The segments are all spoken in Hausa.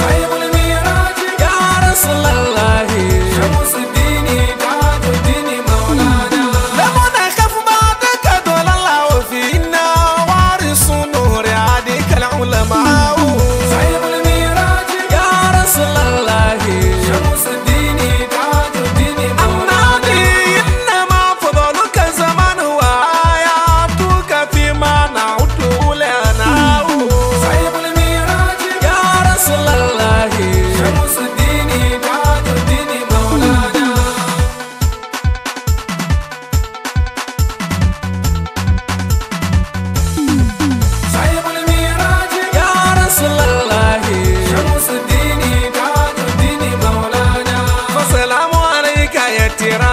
Sai bulmi raji Ya Rasulallah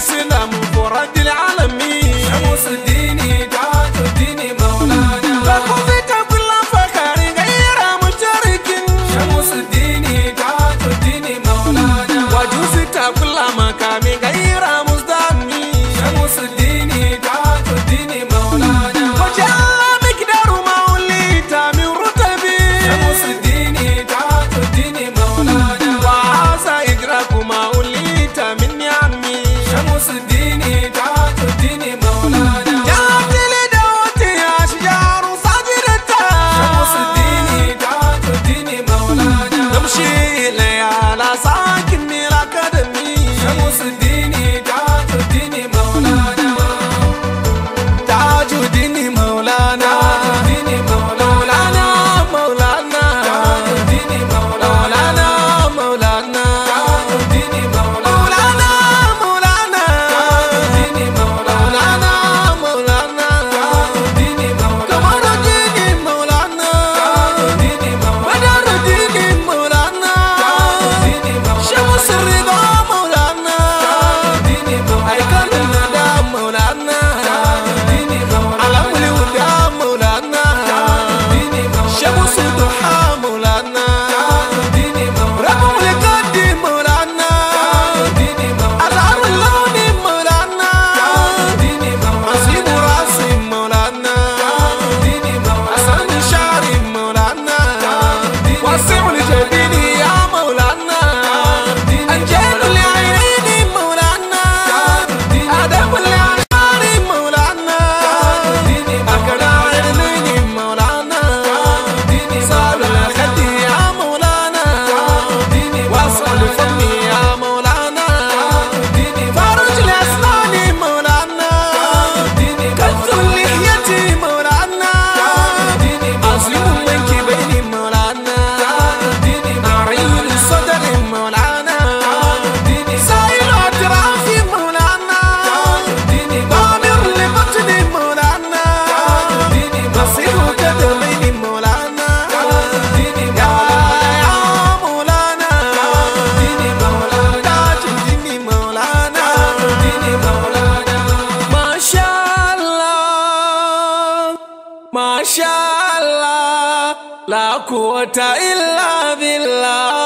الإسلام فرد العالمين شمس الدين دعاة الدين مولانا لحظك كل فكر غير مشترك شمس الدين دعاة الدين مولانا وجوزك كل مقام غير Chegou cedo quwwata illa billah.